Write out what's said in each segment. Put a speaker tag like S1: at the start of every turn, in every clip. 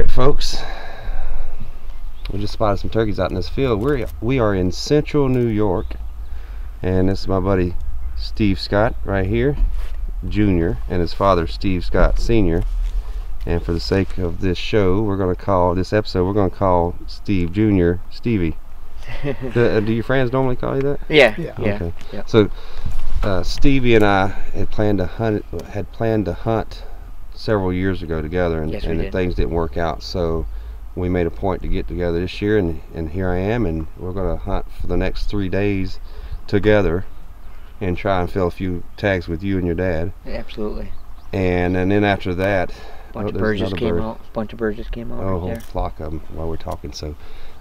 S1: right, folks. We just spotted some turkeys out in this field. We're we are in central New York, and this is my buddy Steve Scott right here, Jr., and his father Steve Scott Sr. And for the sake of this show, we're going to call this episode. We're going to call Steve Jr. Stevie. do, uh, do your friends normally call you that?
S2: Yeah.
S3: Yeah.
S2: Yeah.
S1: Okay.
S2: yeah.
S1: So uh, Stevie and I had planned to hunt had planned to hunt several years ago together, and,
S2: Yes,
S1: and
S2: did.
S1: things didn't work out. So we made a point to get together this year, and and here I am, and we're going to hunt for the next three days together, and try and fill a few tags with you and your dad.
S2: Absolutely.
S1: And and then after that,
S2: Bunch
S1: Oh,
S2: of birds just came
S1: bird.
S2: out. Bunch of birds just came out
S1: oh, a
S2: right
S1: whole
S2: there.
S1: flock of them while we're talking. So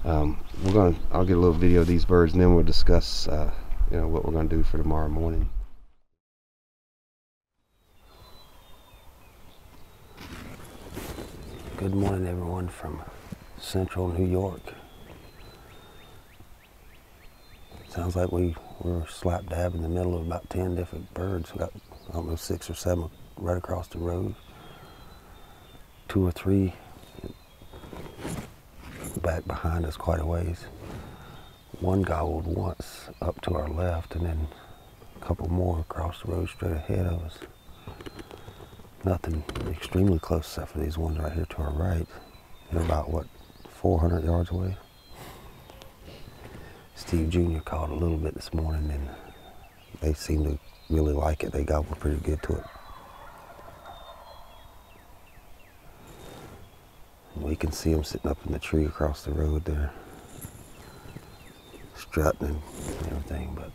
S1: um, we're going. to I'll get a little video of these birds, and then we'll discuss, uh, you know, what we're going to do for tomorrow morning. Good morning, everyone from central New York. Sounds like we were slap dab in the middle of about 10 different birds. We got, I don't know, six or seven right across the road. Two or three back behind us quite a ways. One gobbled once up to our left, and then a couple more across the road straight ahead of us. Nothing extremely close except for these ones right here to our right. They're about, what, 400 yards away? Steve Jr. called a little bit this morning, and they seem to really like it. They gobbled pretty good to it. We can see them sitting up in the tree across the road there, strutting and everything, but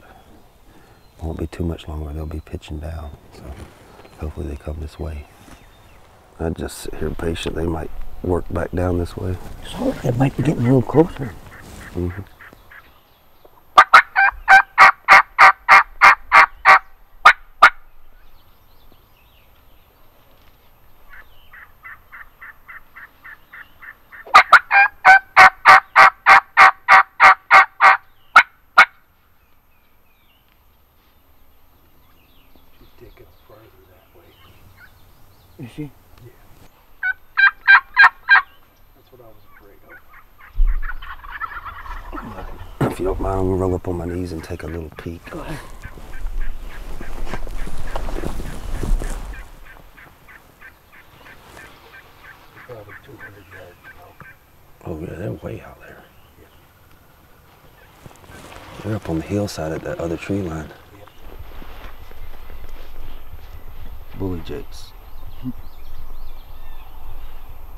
S1: won't be too much longer. They'll be pitching down, so hopefully they come this way. I just sit here patient. They might work back down this way.
S3: So it might be getting a little closer.
S1: Mhm.
S3: She's taking further that way.
S2: Is she?
S3: That's what I was afraid of.
S1: If you don't mind, I'm gonna roll up on my knees and take a little peek.
S2: Go ahead.
S3: Probably 200 yards now.
S1: Oh yeah, they're way out there. They're up on the hillside at that other tree line. Bully jakes.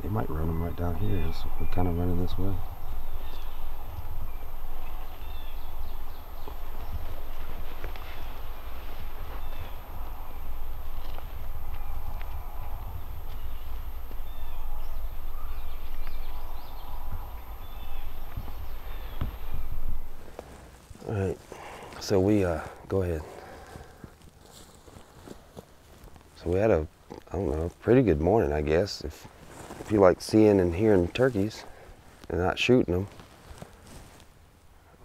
S1: They might run them right down here. So we're kind of running this way. All right. So we uh go ahead. So we had a I don't know, pretty good morning, I guess. If if you like seeing and hearing turkeys and not shooting them.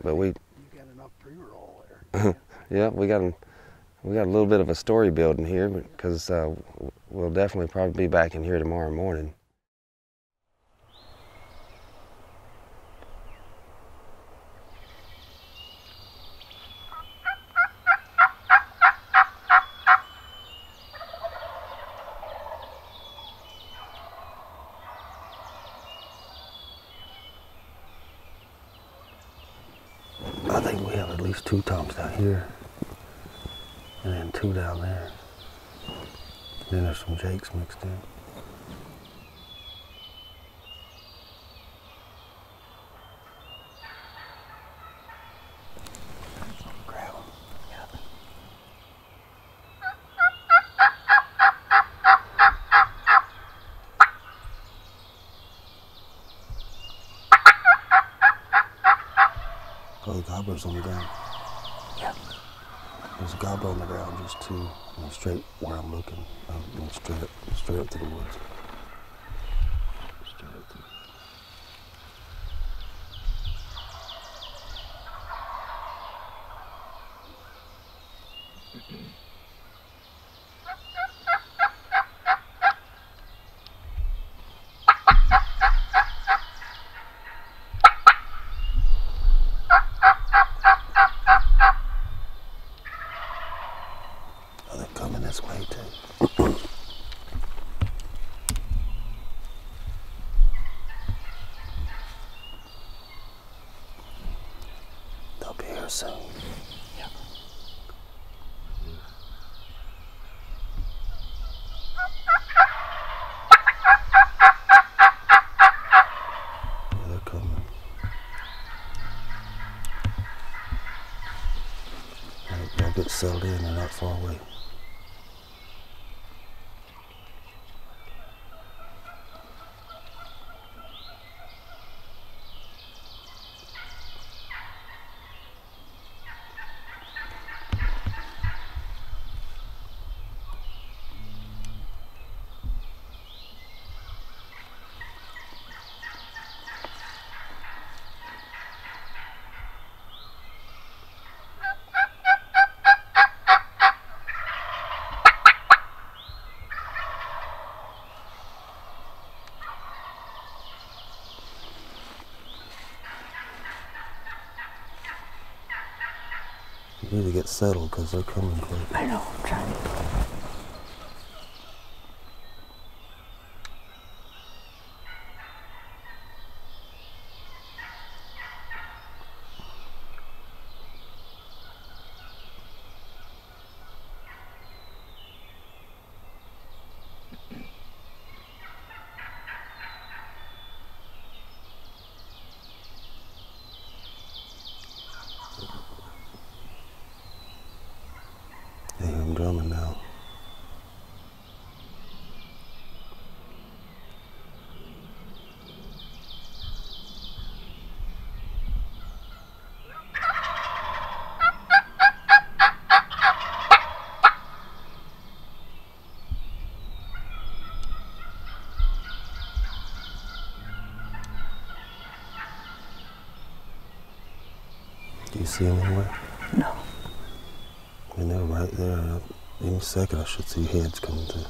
S1: But we
S3: You got enough pre-roll there.
S1: yeah, we got we got a little bit of a story building here because uh, we'll definitely probably be back in here tomorrow morning. I think least two toms down here, and then two down there. Then there's some jakes mixed in. On the ground.
S3: Yeah.
S1: There's a gobbler on the you know, straight where I'm looking. Uh, you know, straight up, straight up to the woods. Straight up to coming this way too. Soon. Yeah, they're coming. They'll get settled in. They're not far away. To get settled because they're coming quick.
S2: I know, I'm trying.
S1: They hear them drumming now. Do you see them anywhere?
S2: No.
S1: And they're right there. Uh, any second, I should see heads coming through.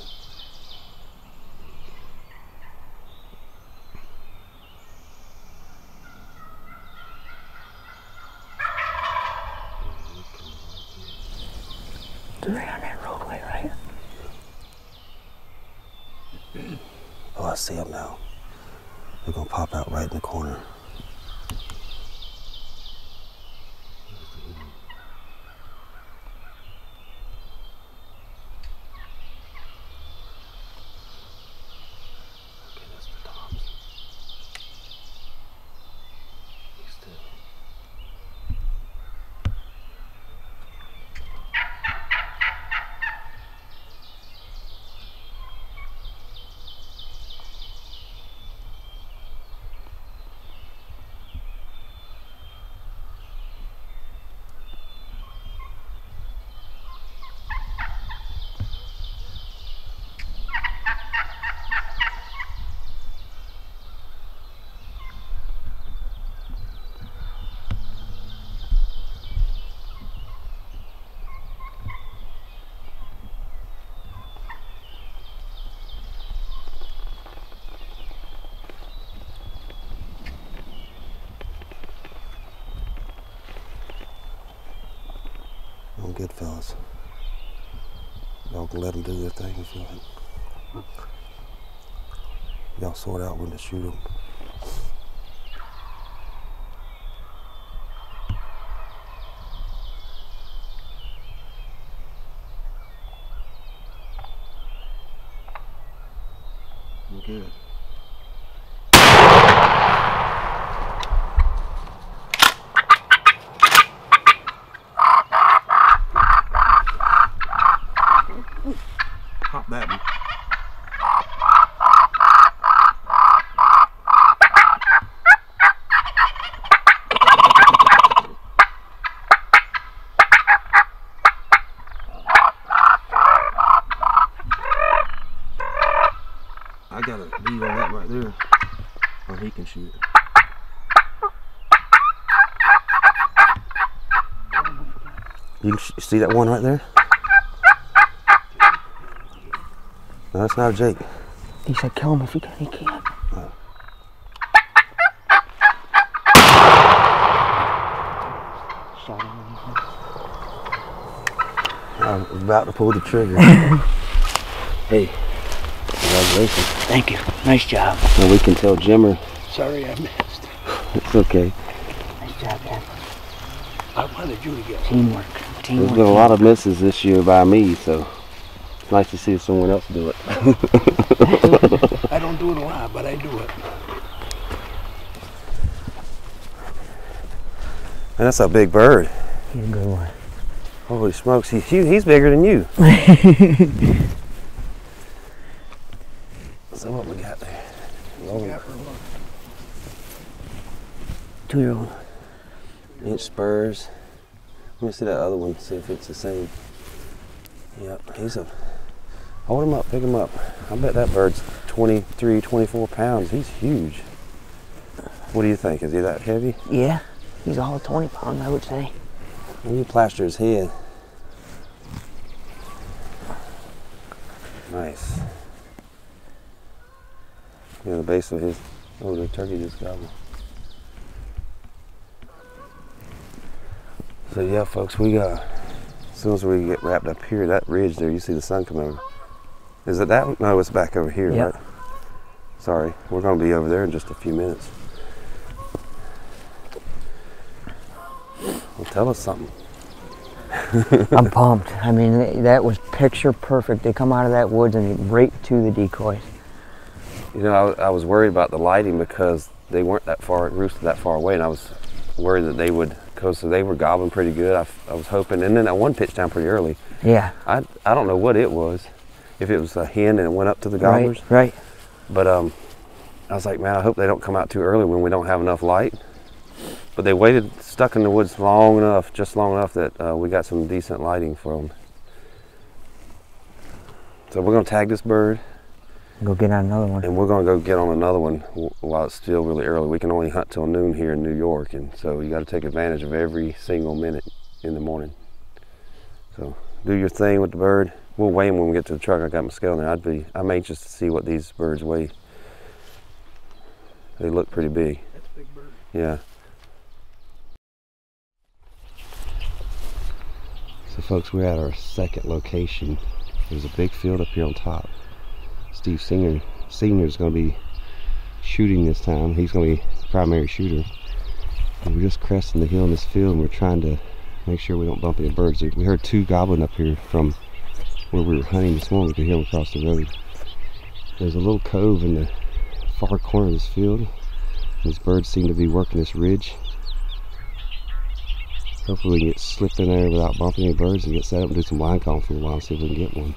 S2: They're right on that roadway, right?
S1: Oh, I see them now. They're gonna pop out right in the corner. Okay, that's the toms. Be still. I'm good, fellas. Y'all let them do their thing if you like. Y'all sort out when to shoot them. Good. Pop that one. I got a lead on that right there. Or he can shoot. You see that one right there? No, that's not Jake.
S2: He said, kill him if you can. He can't. Shot him.
S1: Was about to pull the trigger. hey, congratulations.
S2: Thank you. Nice job.
S1: Now we can tell Jimmer
S3: Sorry I missed.
S1: it's okay.
S2: Nice job, Dad.
S3: I wanted you to get
S2: Teamwork.
S1: There's
S2: Teamwork.
S1: been a lot of misses this year by me, so it's nice to see someone else do it.
S3: I don't do it a lot, but I do it.
S1: And that's a big bird.
S2: He's a good one.
S1: Holy smokes, he's huge. He's bigger than you. so what we got there? Long
S3: Yeah, for a look.
S2: Two year old.
S1: inch spurs. Let me see that other one, see if it's the same. Yep, he's a. Hold him up, pick him up. I bet that bird's 23, 24 pounds. He's huge. What do you think? Is he that heavy?
S2: Yeah. He's all of 20 pounds, I would say.
S1: Let me plaster his head. Nice. Yeah, the base of his. Oh, the turkey just got So yeah, folks, we got. As soon as we get wrapped up here, that ridge there, you see the sun come over. Is it that one? No, it's back over here,
S2: Yep.
S1: right? Sorry, we're gonna be over there in just a few minutes. Well, tell us something.
S2: I'm pumped. I mean, that was picture perfect. They come out of that woods and right to the decoys.
S1: You know, I, I was worried about the lighting because they weren't that far, roosted that far away, and I was worried that they would, because they were gobbling pretty good. I was hoping, and then that one pitched down pretty early.
S2: Yeah.
S1: I, I don't know what it was, if it was a hen and it went up to the
S2: Right.
S1: gobblers,
S2: Right.
S1: but um, I was like, man, I hope they don't come out too early when we don't have enough light. But they waited, stuck in the woods long enough, just long enough that uh, we got some decent lighting for them. So we're gonna tag this bird.
S2: Go get on another one.
S1: And we're going to go get on another one while it's still really early. We can only hunt till noon here in New York, and so you got to take advantage of every single minute in the morning. So do your thing with the bird. We'll weigh him when we get to the truck. I got my scale there. I'd be I'm anxious to see what these birds weigh. They look pretty big.
S3: That's a big bird.
S1: Yeah. So folks, we're at our second location. There's a big field up here on top. Steve Singer Senior is going to be shooting this time. He's going to be primary shooter. And we're just cresting the hill in this field and we're trying to make sure we don't bump any birds. We heard two gobbling up here from where we were hunting this morning. We could hear them across the road. There's a little cove in the far corner of this field. These birds seem to be working this ridge. Hopefully we can get slipped in there without bumping any birds and get set up and do some line calling for a while and see if we can get one.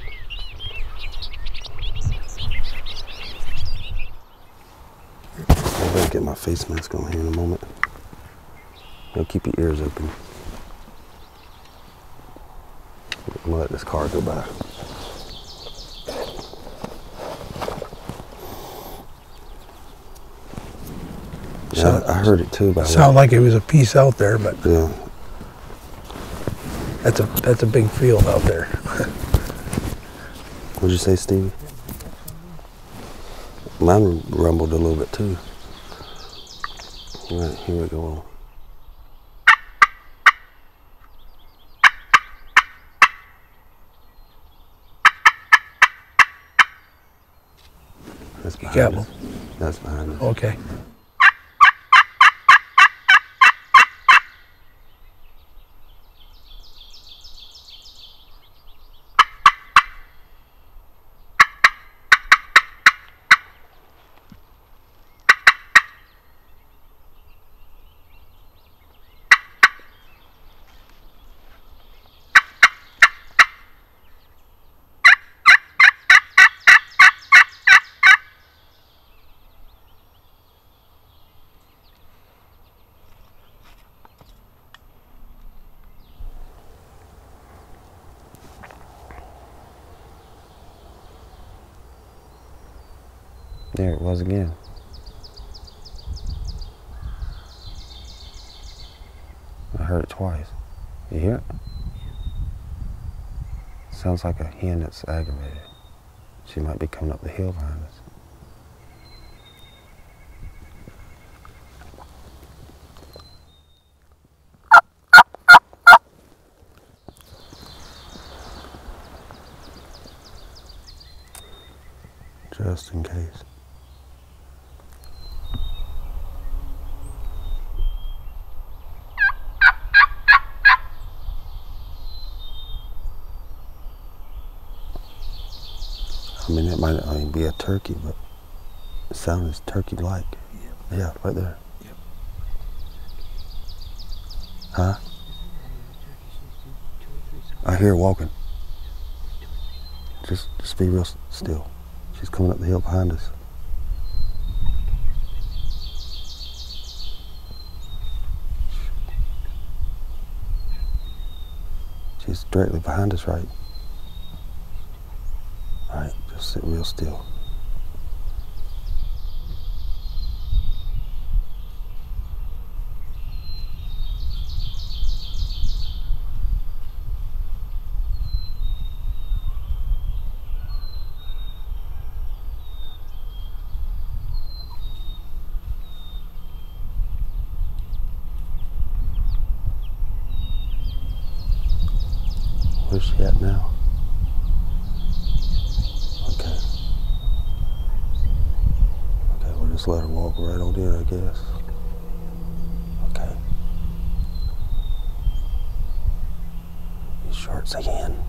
S1: I better get my face mask on here in a moment. Now keep your ears open. I'm gonna let this car go by. Yeah, I heard it too about
S3: Sound like it was a piece out there, but
S1: Yeah,
S3: that's a that's a big field out there.
S1: What'd you say, Stevie? Mine rumbled a little bit too. Right, here we go. That's behind us. That's behind us.
S3: Okay.
S1: There it was again. I heard it twice. You hear it? Sounds like a hen that's aggravated. She might be coming up the hill behind us. just in case. I mean, it might not even be a turkey, but it sounds turkey-like. Yeah, right there.
S3: Yep.
S1: Huh? I hear her walking. Just, just be real still. She's coming up the hill behind us. She's directly behind us, right? All right, just sit real still. Where's she at now? Okay. Okay, we'll just let her walk right on in, I guess. Okay. These shorts again.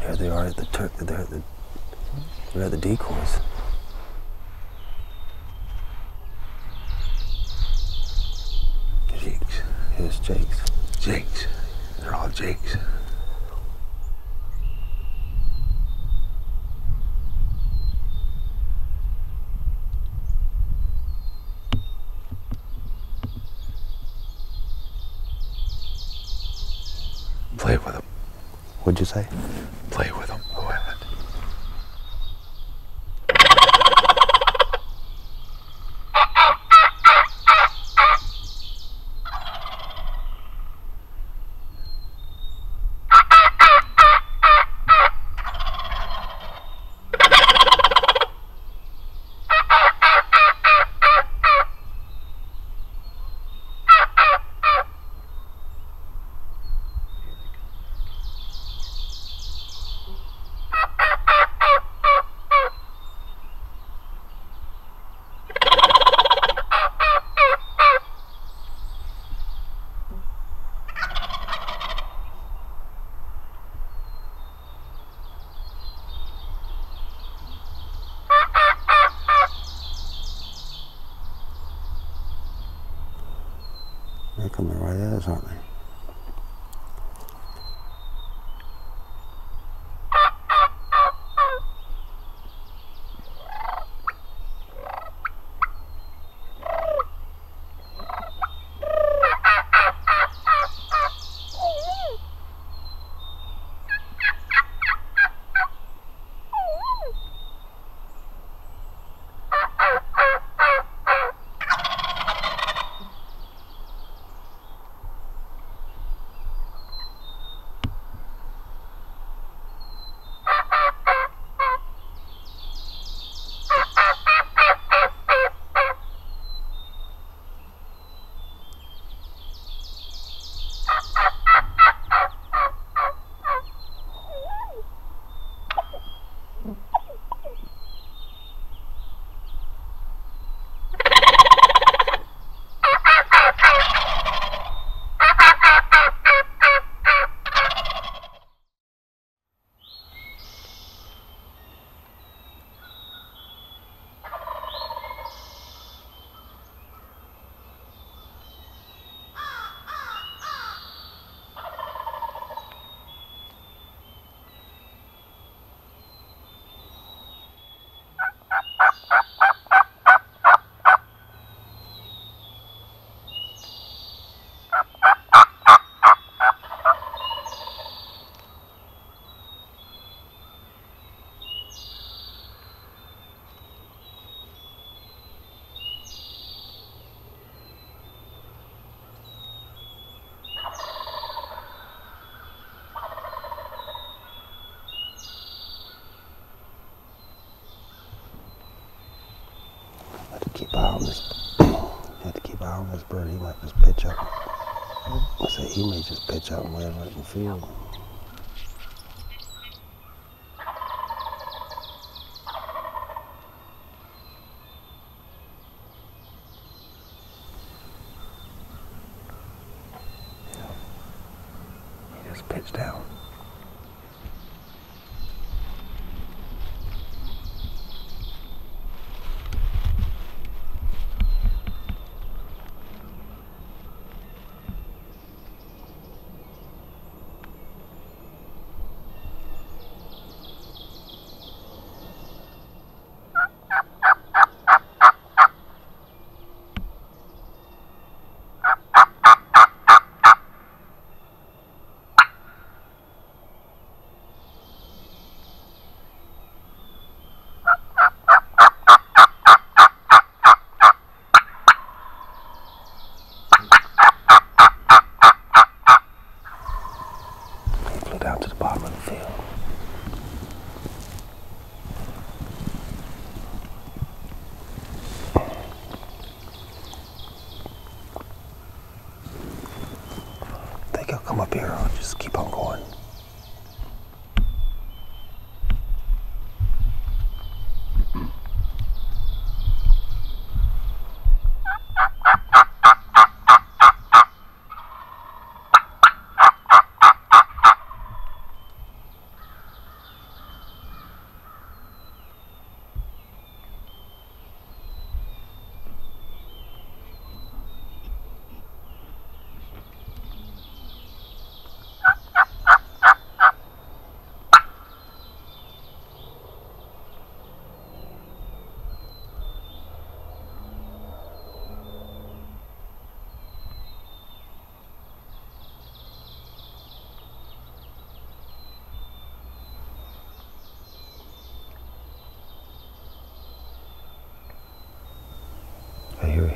S1: Here they are at the tur- they're at the they're at the decoys. Jakes. Here's Jake's.
S3: Jakes. They're all Jakes. Play with them.
S1: What'd you say?
S3: Play with them. Go ahead.
S1: They're coming right at us, aren't they? Keep eye on this. have to keep eye on this bird. He might just pitch up. I said he may just pitch out and land right in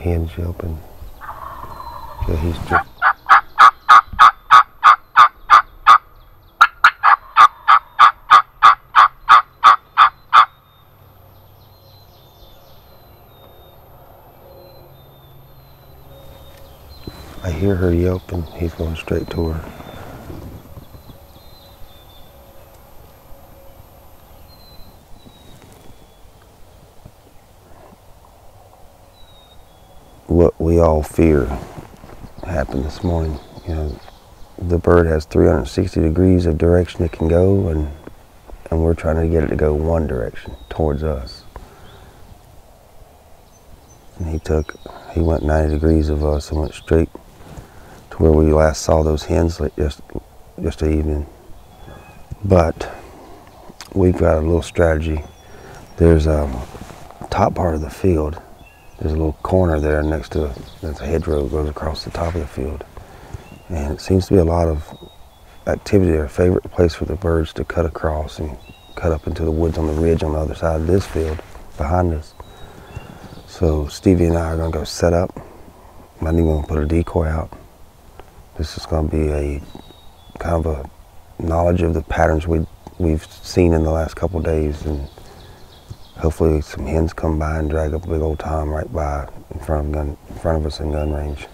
S1: Hear open. He's just. I hear her yelping. He's going straight to her. what we all fear happened this morning. You know, the bird has 360 degrees of direction it can go, and and we're trying to get it to go one direction towards us. And he took, he went 90 degrees of us and went straight to where we last saw those hens just yesterday evening. But we've got a little strategy. There's a top part of the field there's a little corner there next to there's a hedgerow that goes across the top of the field. And it seems to be a lot of activity there. A favorite place for the birds to cut across and cut up into the woods on the ridge on the other side of this field behind us. So Stevie and I are going to go set up. Not even going to put a decoy out. This is going to be a kind of a knowledge of the patterns we we've seen in the last couple days and hopefully some hens come by and drag up a big old tom right by in front of gun in front of us in gun range.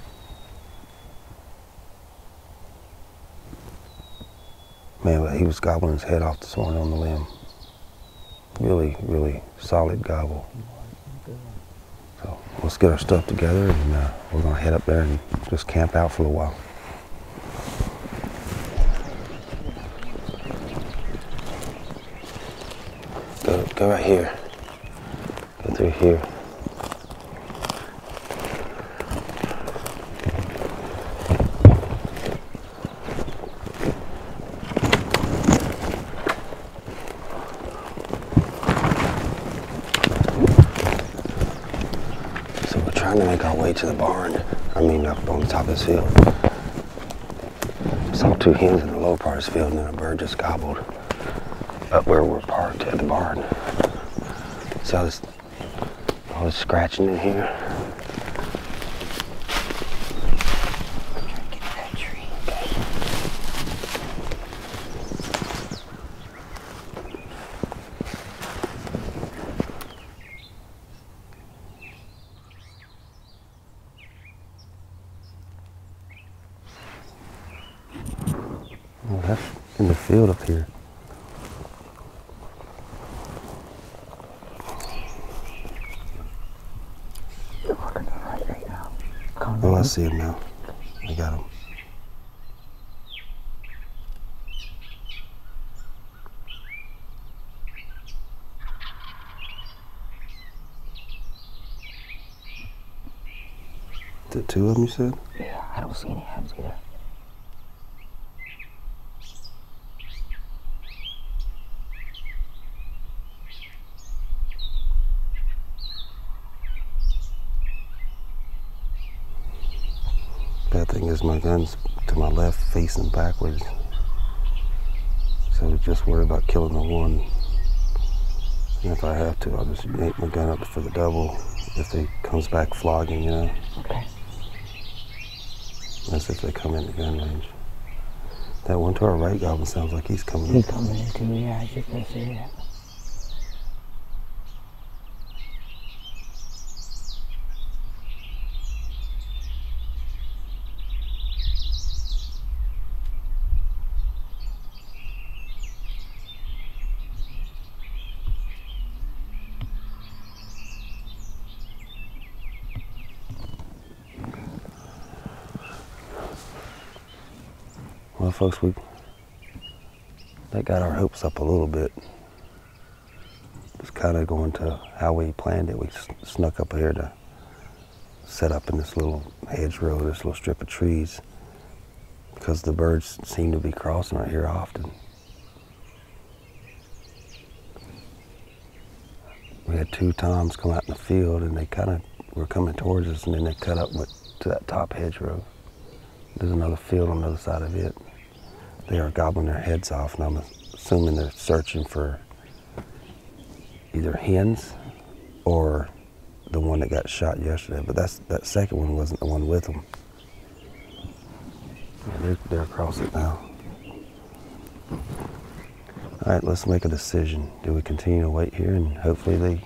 S1: Man, he was gobbling his head off this morning on the limb. Really, really solid gobble. So let's get our stuff together and uh, we're gonna head up there and just camp out for a while. Go, go right here. Go through here. So we're trying to make our way to the barn. I mean, up on top of this field. Saw two hens in the lower part of this field, and then a bird just gobbled up where we're parked at the barn. All this, all this scratching in here?
S2: Get that tree.
S1: Oh, that's in the field up here.
S2: You're looking to the right right now. Come
S1: Oh, I
S2: on.
S1: see him now. I got him. The two of them, you said?
S2: Yeah, I don't see any heads either.
S1: Bad thing is my gun's to my left facing backwards. So just worry about killing the one. And if I have to, I'll just yank my gun up for the double if they comes back flogging, you know.
S2: Okay.
S1: That's if they come into gun range. That one to our right goblin sounds like he's coming
S2: He's
S1: up.
S2: coming in too, yeah, I just gonna that.
S1: Folks, we that got our hopes up a little bit. It's kind of going to how we planned it. We snuck up here to set up in this little hedgerow, this little strip of trees, because the birds seem to be crossing right here often. We had two toms come out in the field, and they kind of were coming towards us, and then they cut up to that top hedgerow. There's another field on the other side of it they are gobbling their heads off, and I'm assuming they're searching for either hens or the one that got shot yesterday. But that's that second one wasn't the one with them. Yeah, they're, they're across it now. All right, let's make a decision. Do we continue to wait here and hopefully they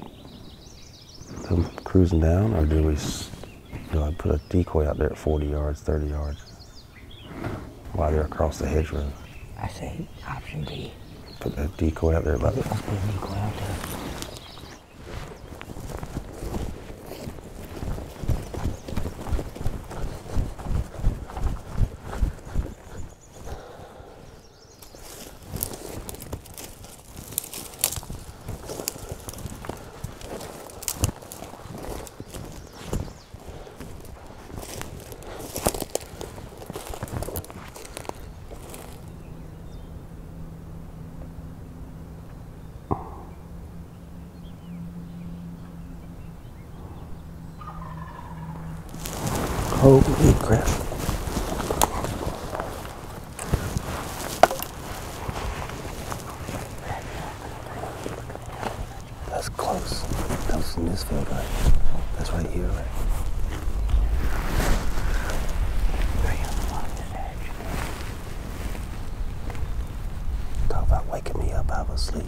S1: come cruising down, or do we do I put a decoy out there at 40 yards, 30 yards? While they're across the hedgerow.
S2: I say option B.
S1: Put that decoy out there
S2: Let's put a decoy out there.
S1: Holy crap. That's close. That was in this field, right? That's right here, right? Waking me up out of sleep.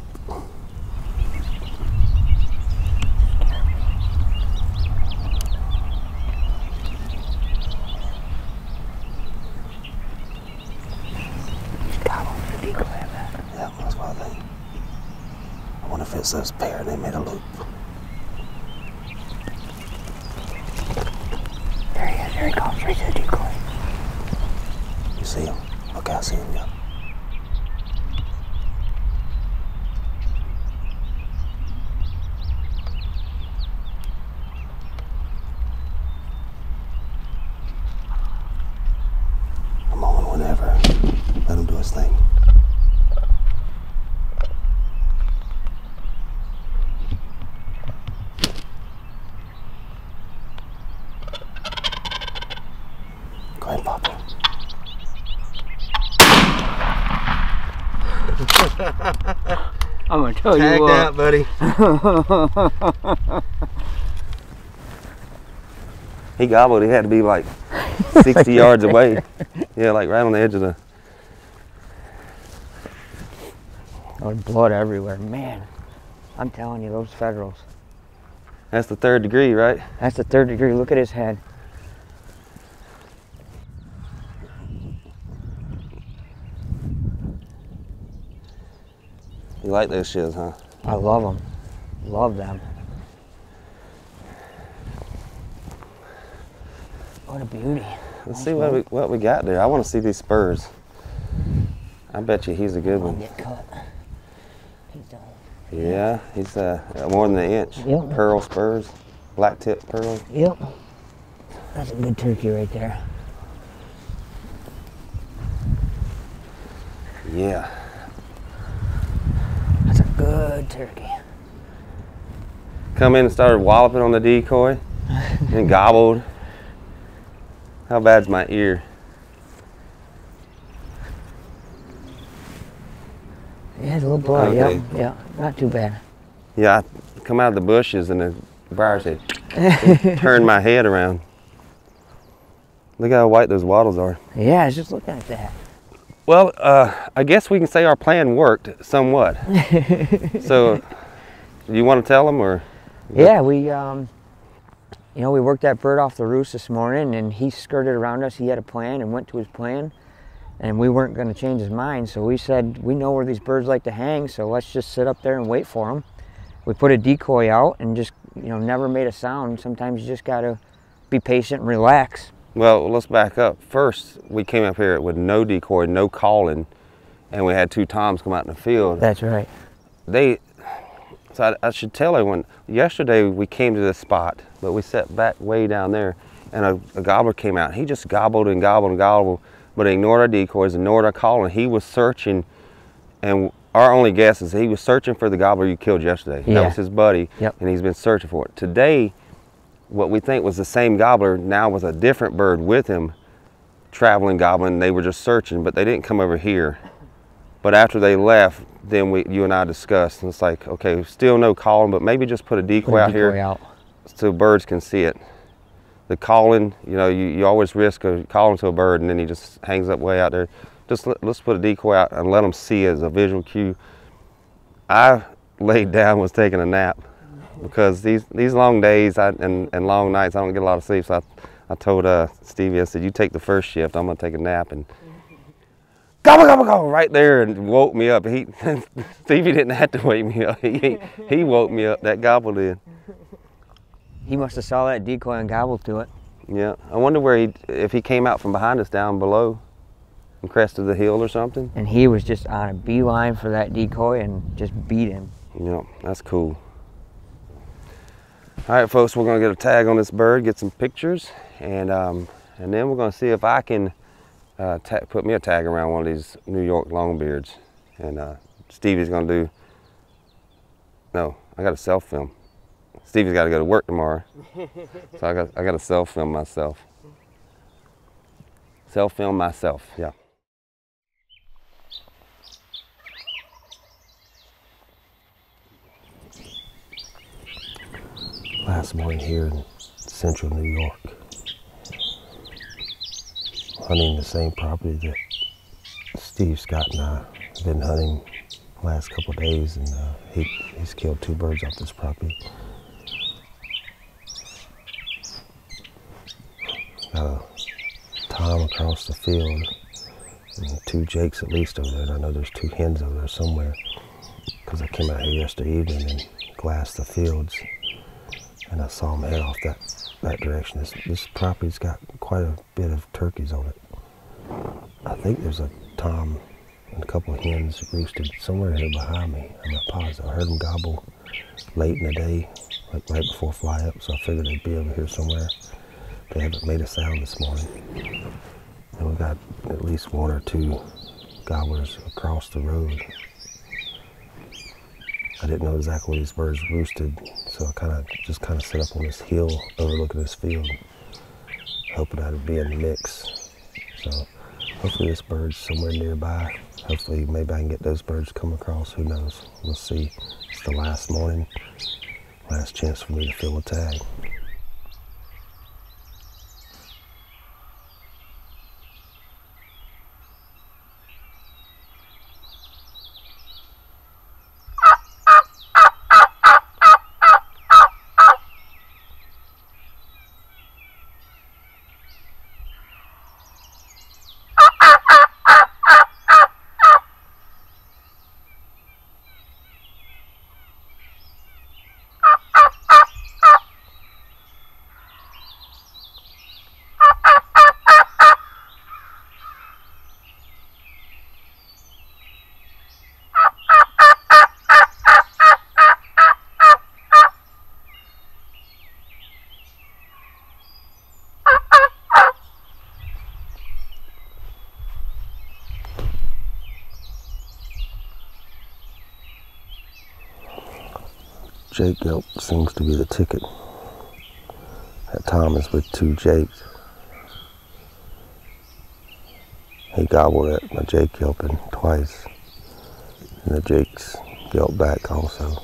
S2: He's one with a decoy out there.
S1: Yeah, that's what I. I wonder if it's those pair and they made a loop.
S2: There he is, there he comes, right to the decoy.
S1: You see him? Okay, I see him, yeah. I'm on whenever. Let him do his thing. Go ahead, Papa.
S2: I'm gonna you what.
S4: buddy.
S1: He gobbled. He had to be like 60 yards away. Yeah, like right on the edge of the.
S2: Oh, blood everywhere, man. I'm telling you, those Federals.
S1: That's the third degree, right?
S2: That's the third degree. Look at his head.
S1: Like those shits, huh?
S2: I love them. Love them. What a beauty.
S1: Let's see what we what we got there. I want to see these spurs. I bet you he's a good one.
S2: get cut. He's done.
S1: Yeah, he's uh more than an inch.
S2: Yep.
S1: Pearl spurs, black tip pearl.
S2: Yep. That's a good turkey right there.
S1: Yeah.
S2: Good turkey.
S1: Come in and started walloping on the decoy and gobbled. How bad's my ear?
S2: Yeah, it's a little blood. Yeah,
S1: Okay.
S2: yeah, not too bad.
S1: Yeah, I come out of the bushes and the briars had turned my head around. Look how white those wattles are.
S2: Yeah, I was just looking at that.
S1: Well, uh, I guess we can say our plan worked somewhat. so, you want to tell them or?
S2: Yeah, we, um, you know, we worked that bird off the roost this morning, and he skirted around us. He had a plan and went to his plan, and we weren't going to change his mind. So we said, we know where these birds like to hang, so let's just sit up there and wait for them. We put a decoy out and just, you know, never made a sound. Sometimes you just got to be patient and relax.
S1: Well, let's back up. First, we came up here with no decoy, no calling, and we had two toms come out in the field.
S2: That's right.
S1: They, so I, I should tell everyone, yesterday we came to this spot, but we sat back way down there, and a, a gobbler came out. He just gobbled and gobbled and gobbled, but ignored our decoys, ignored our calling. He was searching, and our only guess is he was searching for the gobbler you killed yesterday. That
S2: Yeah.
S1: was his buddy,
S2: Yep.
S1: and he's been searching for it. Today, what we think was the same gobbler now was a different bird with him, traveling gobbling. They were just searching, but they didn't come over here. But after they left, then we, you and I discussed, and it's like, okay, still no calling, but maybe just put a decoy
S2: Put a
S1: out
S2: decoy
S1: here
S2: out.
S1: so birds can see it. The calling, you know, you, you always risk a calling to a bird, and then he just hangs up way out there. Just let, let's put a decoy out and let them see it as a visual cue. I laid down, was taking a nap because these these long days I, and, and long nights, I don't get a lot of sleep. So I, I told uh, Stevie, I said, you take the first shift, I'm gonna take a nap and gobble gobble gobble right there and woke me up. He Stevie didn't have to wake me up. He he, woke me up. That gobble did.
S2: He must have saw that decoy and gobbled to it.
S1: Yeah, I wonder where he if he came out from behind us down below, and crested the hill or something.
S2: And he was just on a beeline for that decoy and just beat him.
S1: Yeah, that's cool. All right, folks, we're gonna get a tag on this bird, get some pictures, and um, and then we're gonna see if I can uh, put me a tag around one of these New York longbeards. And uh, Stevie's gonna do. No, I got to self film. Stevie's got to go to work tomorrow, so I got I got to self film myself. Self film myself, yeah.
S3: Last morning here in central New York. Hunting the same property that Steve Scott and I have been hunting last couple days, and uh, he, he's killed two birds off this property. Got a tom across the field, and two jakes at least over there, and I know there's two hens over there somewhere, because I came out here yesterday evening and glassed the fields and I saw him head off that, that direction. This, this property's got quite a bit of turkeys on it. I think there's a tom and a couple of hens roosted somewhere here behind me. I'm not positive. I heard them gobble late in the day, like right before fly up, so I figured they'd be over here somewhere. They haven't made a sound this morning. And we've got at least one or two gobblers across the road. I didn't know exactly where these birds roosted, so I kind of just kind of set up on this hill overlooking this field, hoping I'd be in the mix. So hopefully this bird's somewhere nearby. Hopefully maybe I can get those birds to come across. Who knows? We'll see. It's the last morning, last chance for me to fill a tag. Jake yelp seems to be the ticket. That Tom is with two Jakes. He gobbled at my Jake yelping twice. And the Jakes yelped back also.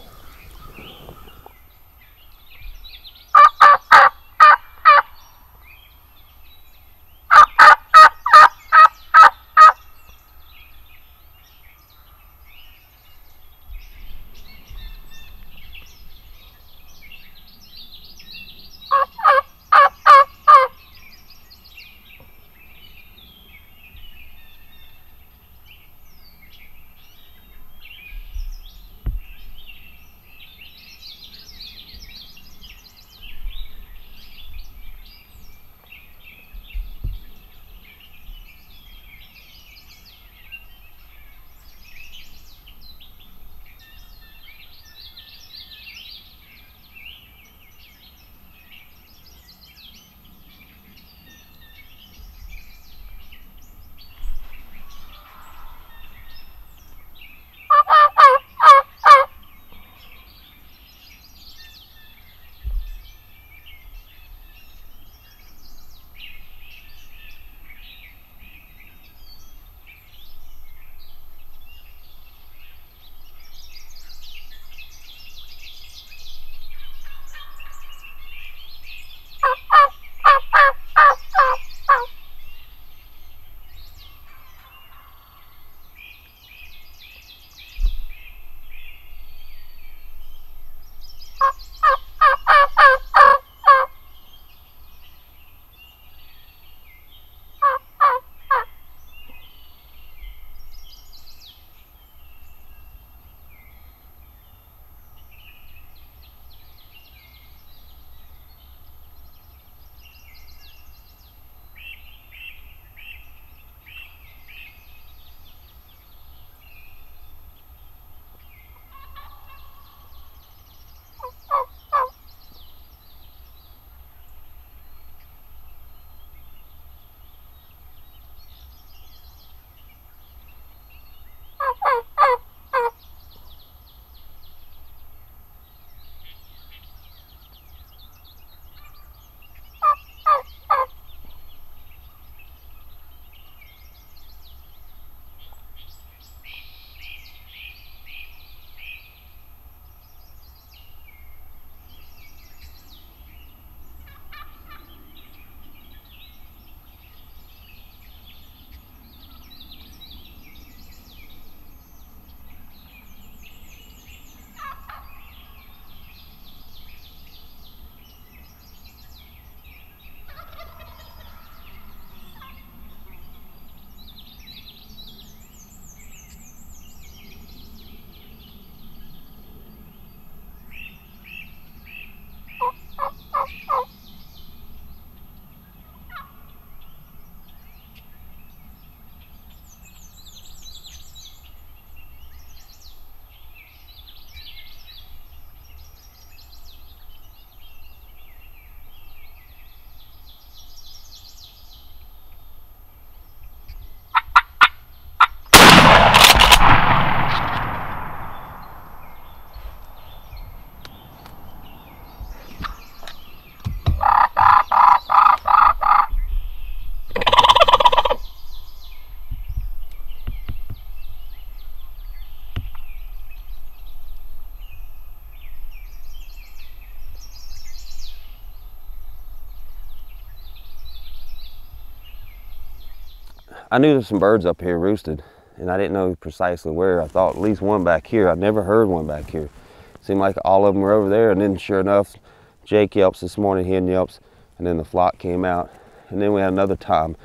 S1: I knew there's some birds up here roosted, and I didn't know precisely where. I thought at least one back here. I'd never heard one back here. Seemed like all of them were over there, and then sure enough, Jake yelps this morning, hen yelps, and then the flock came out. And then we had another tom.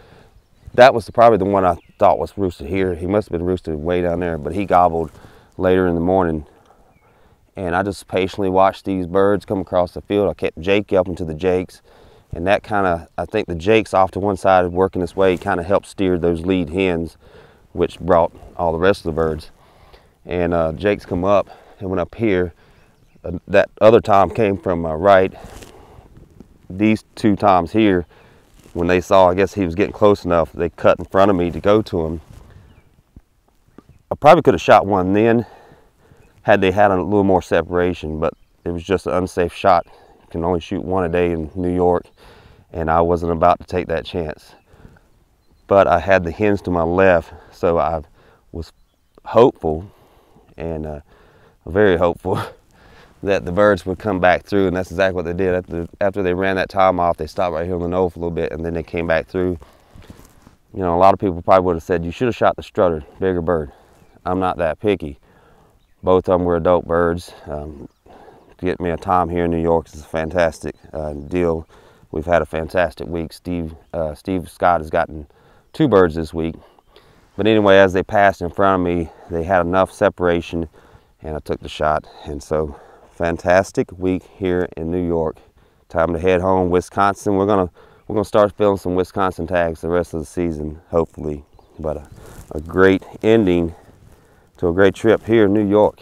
S1: That was probably the one I thought was roosted here. He must have been roosted way down there, but he gobbled later in the morning. And I just patiently watched these birds come across the field. I kept Jake yelping to the Jakes and that kind of I think the jakes off to one side working this way kind of helped steer those lead hens which brought all the rest of the birds. And uh, jakes come up and went up here. Uh, that other tom came from my right these two toms here. When they saw I guess he was getting close enough they cut in front of me to go to him. I probably could have shot one then had they had a little more separation but it was just an unsafe shot. Can only shoot one a day in New York, and I wasn't about to take that chance. But I had the hens to my left, so I was hopeful and uh, very hopeful that the birds would come back through, and that's exactly what they did. After, after they ran that tom off, they stopped right here on the knoll for a little bit, and then they came back through. You know, a lot of people probably would have said, you should have shot the strutter, bigger bird. I'm not that picky. Both of them were adult birds. Um, get me a tom here in New York It's a fantastic uh, deal. We've had a fantastic week. Steve, uh, Steve Scott has gotten two birds this week. But anyway, as they passed in front of me, they had enough separation and I took the shot. And so fantastic week here in New York. Time to head home, Wisconsin. We're gonna we're gonna start filling some Wisconsin tags the rest of the season, hopefully. But a, a great ending to a great trip here in New York.